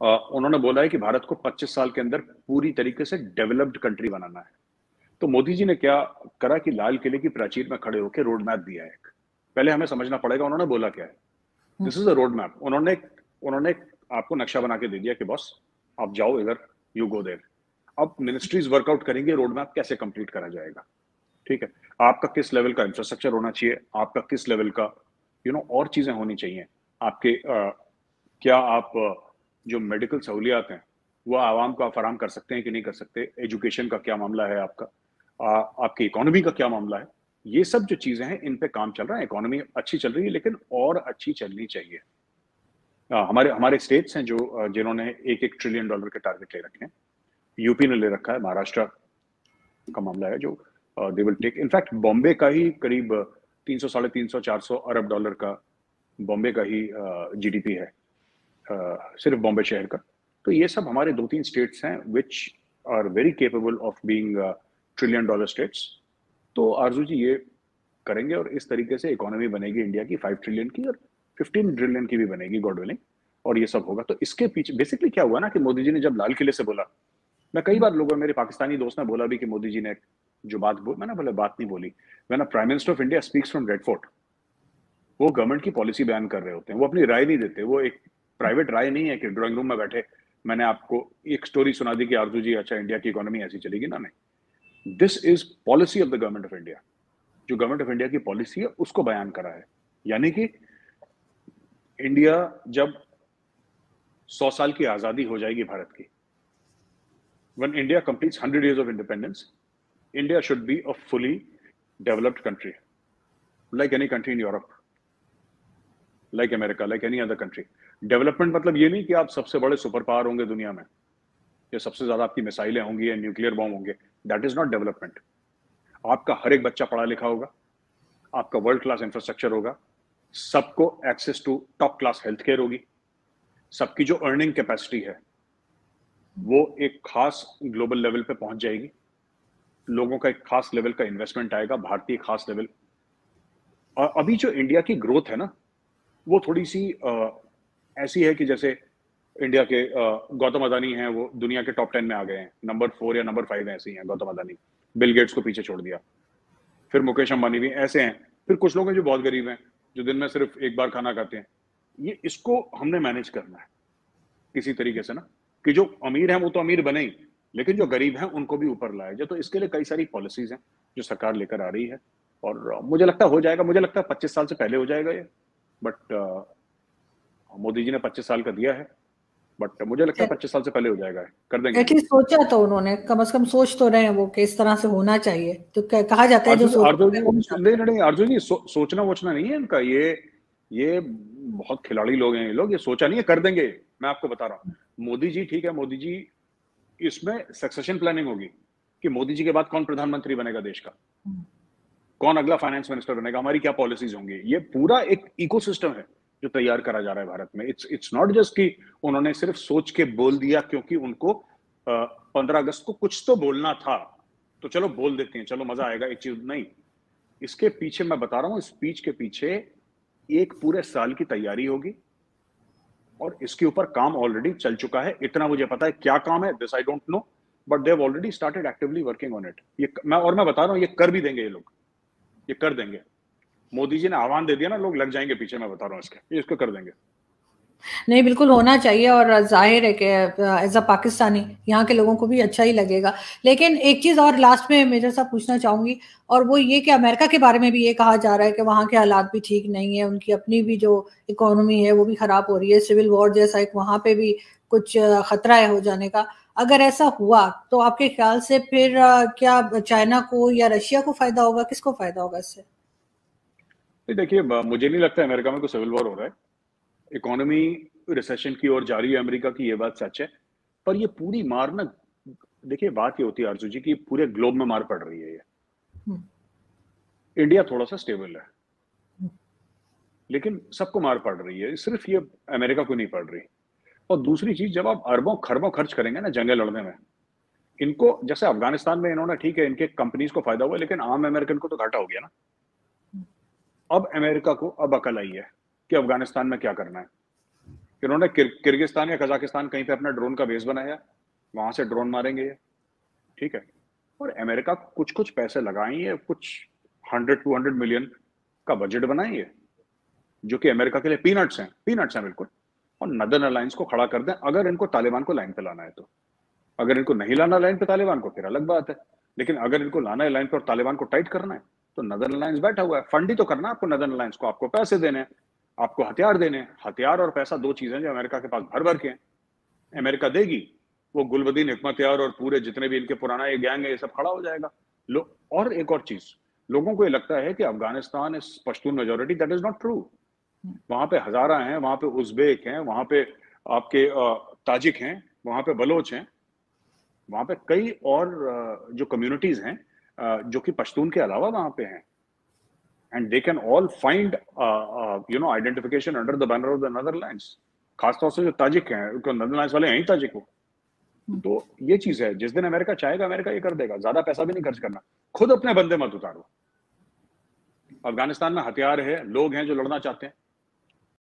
उन्होंने बोला है कि भारत को 25 साल के अंदर पूरी तरीके से डेवलप्ड कंट्री बनाना है। तो मोदी जी ने क्या करा कि लाल किले की प्राचीर में खड़े होकर रोड मैप दिया है पहले हमें समझना पड़ेगा उन्होंने बोला क्या है। This is a road map उन्होंने उन्होंने आपको नक्शा बना के दे दिया कि बॉस आप जाओ इधर यू गो देर अब मिनिस्ट्रीज वर्कआउट करेंगे रोड मैप कैसे कंप्लीट करा जाएगा? ठीक है? आपका किस लेवल का इंफ्रास्ट्रक्चर होना चाहिए? आपका किस लेवल का यू you नो know, और चीज़ें होनी चाहिए। आपके आ, क्या आप जो मेडिकल सहूलियात हैं वो आवाम को आप फराम कर सकते हैं कि नहीं कर सकते? एजुकेशन का क्या मामला है आपका? आ, आपकी इकोनॉमी का क्या मामला है? ये सब जो चीज़ें हैं इन पे काम चल रहा है। इकोनॉमी अच्छी चल रही है लेकिन और अच्छी चलनी चाहिए। आ, हमारे हमारे स्टेट्स हैं जो जिन्होंने एक एक ट्रिलियन डॉलर के टारगेट ले रखे हैं। यूपी ने ले रखा है महाराष्ट्र का मामला है जो they will take in fact Bombay का ही करीब तीन सौ साढ़े तीन सौ चार सौ अरब डॉलर का बॉम्बे का ही जीडीपी है। सिर्फ़ बॉम्बे शहर का। तो ये सब हमारे दो तीन स्टेट्स हैं which are very capable of being trillion dollar states तो आरज़ू जी, ये करेंगे और इस तरीके से इकोनॉमी बनेगी इंडिया की फाइव ट्रिलियन की और फिफ्टीन ट्रिलियन की भी बनेगी गॉड विलिंग और ये सब होगा। तो इसके पीछे बेसिकली क्या हुआ ना कि मोदी जी ने जब लाल किले से बोला, मैं कई बार लोगों, मेरे पाकिस्तानी दोस्त ने बोला भी कि मोदी जी ने जो बात बोल, मैंने बोले, बात नहीं बोली। मैंने prime minister of India speaks from Red Fort वो गवर्नमेंट की पॉलिसी बयान कर रहे होते हैं, वो अपनी राय नहीं देते, वो एक प्राइवेट राय नहीं है कि ड्राइंग रूम में बैठे मैंने आपको एक स्टोरी सुना दी कि आरज़ू जी अच्छा इंडिया की इकोनॉमी ऐसी चलेगी ना? नहीं। This is policy of the government of India जो गवर्नमेंट ऑफ़ इंडिया की पॉलिसी है उसको बयान करा है। यानी कि इंडिया जब सौ साल की आज़ादी हो जाएगी भारत की when India completes 100 years of independence, India should be a fully developed country, like any country in Europe, like America like any other country development मतलब ये नहीं कि आप सबसे बड़े सुपर पावर होंगे दुनिया में। या सबसे ज़्यादा आपकी मिसाइलें होंगी या न्यूक्लियर बॉम्ब होंगे। दैट इज़ नॉट डेवलपमेंट आपका हर एक बच्चा पढ़ा लिखा होगा। आपका वर्ल्ड क्लास इंफ्रास्ट्रक्चर होगा। सबको access to top class health care होगी। सबकी जो अर्निंग कैपेसिटी है, वो एक खास ग्लोबल लेवल पे पहुँच जाएगी। लोगों का एक खास लेवल का इन्वेस्टमेंट आएगा। भारतीय खास लेवल और अभी जो इंडिया की ग्रोथ है ना वो थोड़ी सी आ, ऐसी है कि जैसे इंडिया के गौतम अदानी हैं वो दुनिया के टॉप टेन में आ गए हैं। नंबर फोर या नंबर फाइव ऐसे हैं गौतम अदानी। बिल गेट्स को पीछे छोड़ दिया। फिर मुकेश अंबानी भी ऐसे हैं। फिर कुछ लोग हैं जो बहुत गरीब हैं जो दिन में सिर्फ़ एक बार खाना खाते हैं। ये इसको हमने मैनेज करना है। किसी तरीके से ना कि जो अमीर हैं वो तो अमीर बने ही लेकिन जो गरीब हैं उनको भी ऊपर लाया जाए। तो इसके लिए कई सारी पॉलिसीज़ हैं जो सरकार लेकर आ रही है। और मुझे लगता है हो जाएगा मुझे लगता है पच्चीस साल से पहले हो जाएगा ये। बट मोदी जी ने पच्चीस साल का दिया है बट मुझे लगता है पच्चीस साल से पहले हो जाएगा कर देंगे। एटलीस्ट सोचा तो उन्होंने कम से कम सोच तो रहे हैं वो कि इस तरह से होना चाहिए। तो कहा जाता है जो सोच नहीं नहीं अर्जुन जी सो, सोचना वोचना नहीं है इनका ये ये बहुत खिलाड़ी लोग हैं ये लोग ये सोचा नहीं है कर देंगे। मैं आपको बता रहा हूँ मोदी जी ठीक है मोदी जी इसमें सक्सेशन प्लानिंग होगी कि मोदी जी के बाद कौन प्रधानमंत्री बनेगा देश का? हम्म। कौन अगला फाइनेंस मिनिस्टर बनेगा, हमारी क्या पॉलिसीज़ होंगी? ये पूरा एक इकोसिस्टम है जो तैयार करा जा रहा है भारत में। इट्स इट्स नॉट जस्ट कि उन्होंने सिर्फ़ सोच के बोल दिया क्योंकि उनको पंद्रह अगस्त को कुछ तो बोलना था। तो चलो बोल देते हैं, चलो मज़ा आएगा, एक चीज़ नहीं। इसके पीछे मैं बता रहा हूँ स्पीच के पीछे एक पूरे साल की तैयारी होगी और इसके ऊपर काम ऑलरेडी चल चुका है। इतना मुझे पता है क्या काम है this I don't know but Dev already started actively working on it ये मैं, और मैं बता रहा हूँ, ये कर भी देंगे ये लोग। ये कर देंगे। मोदी जी ने आह्वान दे दिया ना, लोग लग जाएँगे पीछे, मैं बता रहा हूँ इसके। ये इसको कर देंगे। नहीं, बिल्कुल होना चाहिए और ज़ाहिर है कि, एज अ पाकिस्तानी, यहाँ के लोगों को भी अच्छा ही लगेगा। लेकिन एक चीज़ और लास्ट में मेजर साहब पूछना चाहूँगी, और वो ये कि अमेरिका के बारे में भी ये कहा जा रहा है कि वहाँ के हालात भी ठीक नहीं है, उनकी अपनी भी जो इकोनॉमी है, वो भी खराब हो रही है सिविल वॉर जैसा एक वहाँ पे भी कुछ, खतरा है हो जाने का। अगर ऐसा हुआ तो आपके ख्याल से फिर क्या चाइना को या रशिया को फ़ायदा होगा? किसको फ़ायदा होगा इससे? देखिए मुझे नहीं लगता अमेरिका में कोई सिविल वॉर हो रहा है। इकोनॉमी रिसेशन की ओर जा रही है अमेरिका की ये बात सच है। पर ये पूरी मार ना देखिए बात ये होती है आरज़ू जी की पूरे ग्लोब में मार पड़ रही है ये। इंडिया हम्म। थोड़ा सा स्टेबल है। हम्म। लेकिन सबको मार पड़ रही है। सिर्फ़ ये अमेरिका को नहीं पड़ रही। और दूसरी चीज़, जब आप अरबों खरबों खर्च करेंगे ना जंगे लड़ने में, इनको, जैसे अफ़गानिस्तान में इन्होंने, ठीक है, इनके कंपनीज़ को फ़ायदा हुआ, लेकिन आम अमेरिकन को तो घाटा हो गया ना। अब अमेरिका को अब अकल आई है कि अफ़गानिस्तान में क्या करना है। इन्होंने किर्गिस्तान या कजाकिस्तान कहीं पे अपना ड्रोन का बेस बनाया वहाँ से ड्रोन मारेंगे ठीक है। और अमेरिका कुछ कुछ पैसे लगाएँगे कुछ हंड्रेड टू हंड्रेड मिलियन का बजट बनाएँगे जो कि अमेरिका के लिए पीनट्स हैं पीनट्स हैं बिल्कुल। और नदन अलायंस को खड़ा कर दें। अगर इनको तालिबान को लाइन पे लाना है तो। अगर इनको नहीं लाना लाइन पे तालिबान को, फिर अलग बात है। लेकिन अगर इनको लाना है लाइन पे और तालिबान को टाइट करना है तो नदन अलायंस बैठा हुआ है। फंड ही तो करना है आपको नदन अलायंस को। आपको पैसे देने आपको हथियार देने हथियार और पैसा दो चीज़ें जो अमेरिका के पास भर भर के हैं। अमेरिका देगी, वो गुलबदीन, हिकमत और पूरे जितने भी इनके पुराना ये गैंग है, ये सब खड़ा हो जाएगा। और एक और चीज़, लोगों को ये लगता है कि Afghanistan is Pashtun majority that is not true वहाँ पे हजारा हैं वहाँ पे उज्बेक हैं वहाँ पे आपके ताजिक हैं वहाँ पे बलोच हैं वहाँ पे कई और जो कम्युनिटीज हैं जो कि पश्तून के अलावा वहाँ पे हैं। And they can all find you know identification under the banner of the Netherland खासतौर से जो ताजिक हैं नदरलैंड्स वाले हैं ही ताजिक को हम्म। तो ये चीज़ है जिस दिन अमेरिका चाहेगा अमेरिका ये कर देगा। ज़्यादा पैसा भी नहीं खर्च करना। खुद अपने बंदे मत उतारो। अफ़गानिस्तान में हथियार है लोग हैं जो लड़ना चाहते हैं।